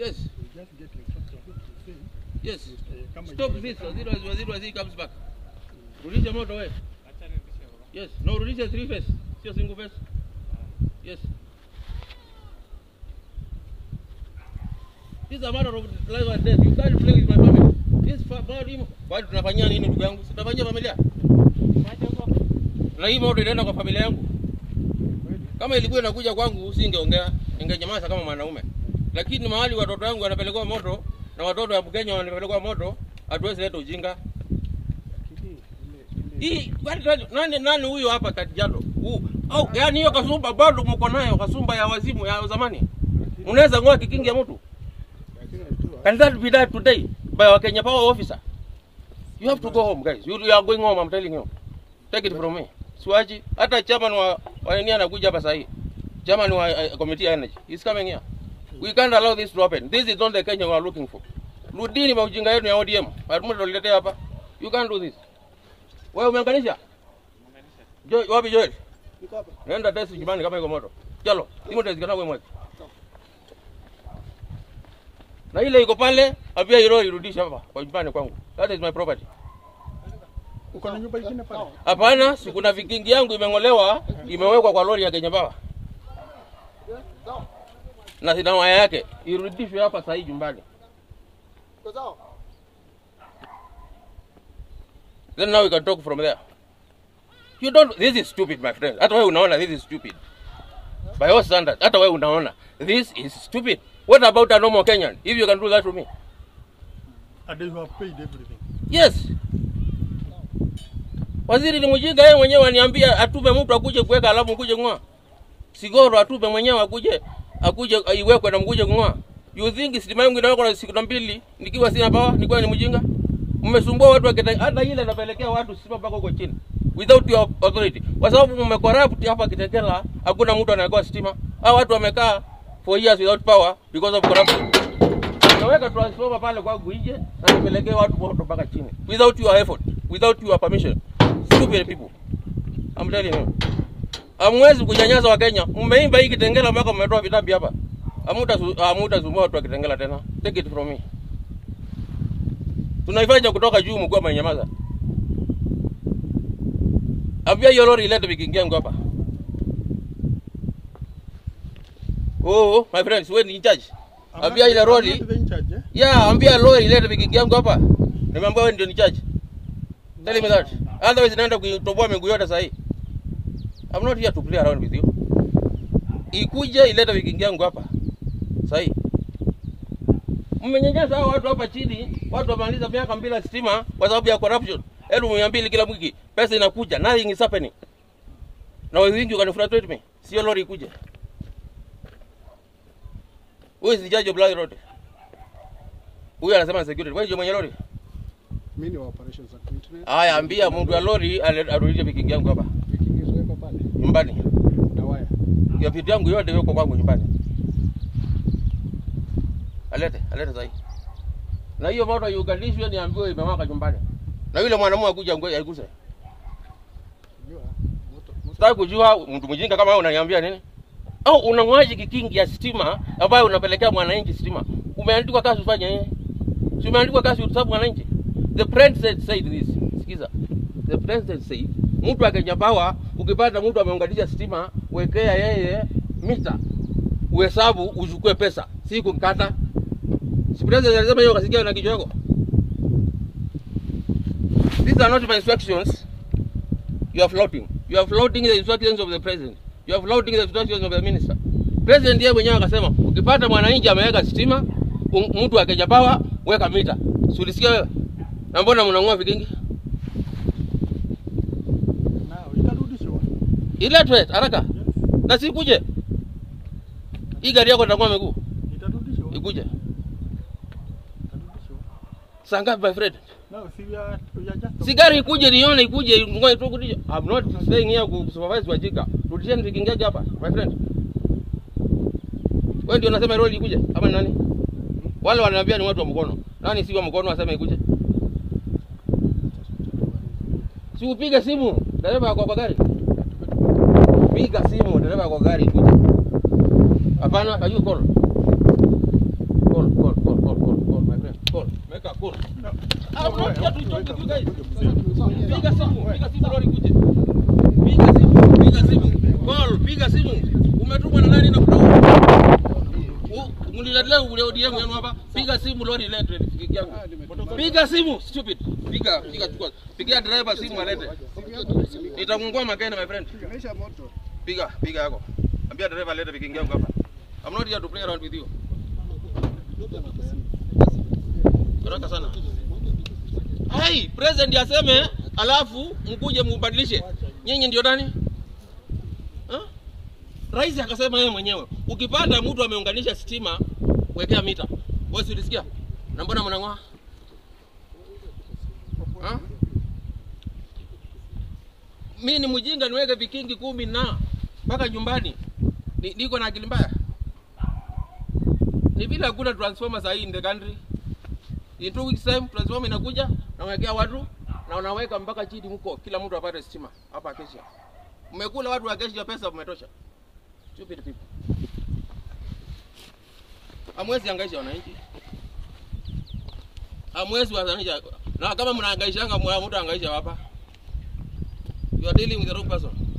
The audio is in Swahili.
Yes. We just get instruction to say Yes. Uh, Stop this. Waziri waziri, waziri waziri comes back. Rudisha moto wewe. Yes. No, rudisha three phase. Sio single face. Yes. This is a matter of life and death. You can't play with my family. This fa- bado himo. Bado tunafanyia nini ndugu yangu? Tutafanyia familia? Na hii moto inaenda kwa familia yangu. Kama ilikuwa inakuja kwangu usingeongea, ingenyamaza kama mwanaume. Lakini mahali watoto wangu wanapelekwa moto na watoto wa Kenya wanapelekwa moto, hatuwezi leta ujinga. Hii nani- nani huyo hapa Kajiado? Au yani hiyo kasumba bado mko nayo, kasumba ya wazimu ya zamani. Unaweza ngoa kikingi ya mtu. Can that be that today by our Kenya Power officer? You have to go home guys. You, you are going home, I'm telling you. Take it from me. Siwaji hata chairman wa wa nini anakuja hapa sasa Chairman wa uh, committee energy. He's coming here. We can't allow this to happen. This is not the Kenya we are looking for. Rudini kwa ujinga yenu ya ODM. Hatumu tuliletea hapa. You can't do this. Wewe umeunganisha? Jo, wapi Joel? niko hapa. Nenda test nyumbani kama iko moto. Chalo, simu test kana wewe Na ile iko pale, ambia hilo irudisha hapa kwa nyumbani kwangu. That is my property. Uko na nyumba ingine pale? Hapana, si kuna vikingi yangu imeng'olewa, imewekwa kwa lori ya Kenya Power. Na sina waya yake, irudishwe hapa sasa hii jumbani Then now we can talk from there. You don't, this is stupid my friend. Hata wewe unaona this is stupid. By your standards, hata wewe unaona this is stupid. What about a normal Kenyan? If you can do that to me. And you have paid everything. Yes. Waziri ni mjinga yeye mwenyewe aniambia atume mtu akuje kuweka alafu mkuje ng'oa. Sigoro atume mwenyewe akuje akuje iwekwe na mkuje kung'oa. You think stima yangu inawekwa na siku mbili nikiwa sina power nikiwa ni mjinga? Mmesumbua watu wakita hata ile inapelekea watu stima mpaka huko chini without your authority. Kwa sababu mmecorrupt hapa Kitengela hakuna mtu anayekoa stima. Hao watu wamekaa for years without power because of corruption. Naweka transformer pale kwangu nje na nipelekee watu moto mpaka chini without your effort, without your permission. Stupid people. I'm telling you. Hamwezi kunyanyaza wa Kenya. Mmeimba hii Kitengela mpaka mmetoa vitabu hapa. Hamuta hamuta zumbua watu wa Kitengela tena. Take it from me. Tunaifanya kutoka juu mkuu amenyamaza. Ambia hiyo lori ilete vikingi yangu hapa. Oh, my friends, wewe ni in charge. Ambia ile lori in? Yeah, ambia lori ilete vikingi yangu hapa. Nimeambia wewe ndio ni charge. Tell me that. Otherwise naenda kuitoboa miguu yote sasa. I'm not here to play around with you. Ikuje ilete vikingi yangu hapa. sahi. hii. Mmenyanyasa hao watu hapa chini, watu wamaliza miaka bila stima kwa sababu ya corruption. Elfu mia mbili kila mwiki, pesa inakuja, nothing is happening. Na wewe wingi you can me? Sio lori ikuje. Wewe si jaji Bloody Road? Huyu anasema security. Wewe ndio mwenye lori? Mimi ni wa operations za. Haya, ambia mtu wa lori arudie arudishe vikingi yangu hapa nyumbani. Ndio waya. Ya vitu yangu yote yuko kwangu nyumbani. Alete, alete sahi. Na hiyo moto iunganishwe niambiwe imewaka nyumbani. Na yule mwanamume akuja ngoja aiguse. Sitaki kujua mtu mjinga kama wewe unaniambia nini? Au unang'waji kikingi ya stima ambayo unapelekea mwananchi stima. Umeandikwa kazi ufanye nini? Si umeandikwa kazi utasabu mwananchi. The president said this. Sikiza. The president said mtu akenyapawa power ukipata mtu ameunganisha stima wekea yeye mita uhesabu uchukue pesa si kumkata. Alisema hiyo kasikia na kichwa yako. These are not my instructions. You are floating. You are floating the instructions of the president. You are floating the instructions of the minister. President yeye mwenyewe akasema ukipata mwananchi ameweka stima, um- mtu akeja power, weka mita. Si ulisikia wewe? Na mbona mnang'oa vikingi? Iletwe haraka. Na si kuje. Hii gari yako itakuwa miguu. Ikuje. Saa ngapi my friend? No, si, we are we are just Si gari ikuje nione ikuje ngoja tu kurudisha. I'm not staying here ku supervise wajika. Rudisheni vikingi yake hapa my friend. Wewe ndio unasema roli ikuje ama ni nani? Wale wananiambia ni watu wa mkono. Nani si wa mkono waseme ikuje? Si upige simu dereva yako kwa gari. Piga simu dereva kwa gari kuja. Hapana, are you call? Call. Call. call call call my friend. Call. Make No. I'm not here to talk joke, you guys. Piga simu, piga simu lori kuje. Piga simu, piga simu. Call, piga simu. Umetumwa na nani na kutoa? Mulilele ule ODM yenu hapa. Piga simu lori lete rafiki yangu. Piga simu, stupid. Piga, piga chukua. Pigia driver simu alete. Nitamngua makene my friend. Kimesha moto. Piga, piga yako. Ambia driver alete vikingi yangu hapa. I'm not here to play around with you. Haraka sana. Hai, president aseme alafu mkuje mubadilishe. Nyinyi ndio nani? Ha? Rais akasema yeye mwenyewe, ukipanda mtu ameunganisha stima, wekea mita. Wewe si ulisikia? Na mbona mnang'oa? Ha? Mimi ni mjinga niweke vikingi kumi na mpaka nyumbani. Ni, niko na akili mbaya. Ni vile hakuna transformer sahii in the country. In two weeks time transformer inakuja na unawekea watu na unaweka mpaka chini mko, kila mtu apate stima hapa kesha. Mmekula watu wa kesha pesa, mmetosha. Stupid people. Hamwezi angaisha wananchi. Hamwezi wazanisha. Na kama mnaangaishanga mwa mtu angaisha hapa. You are dealing with the wrong person.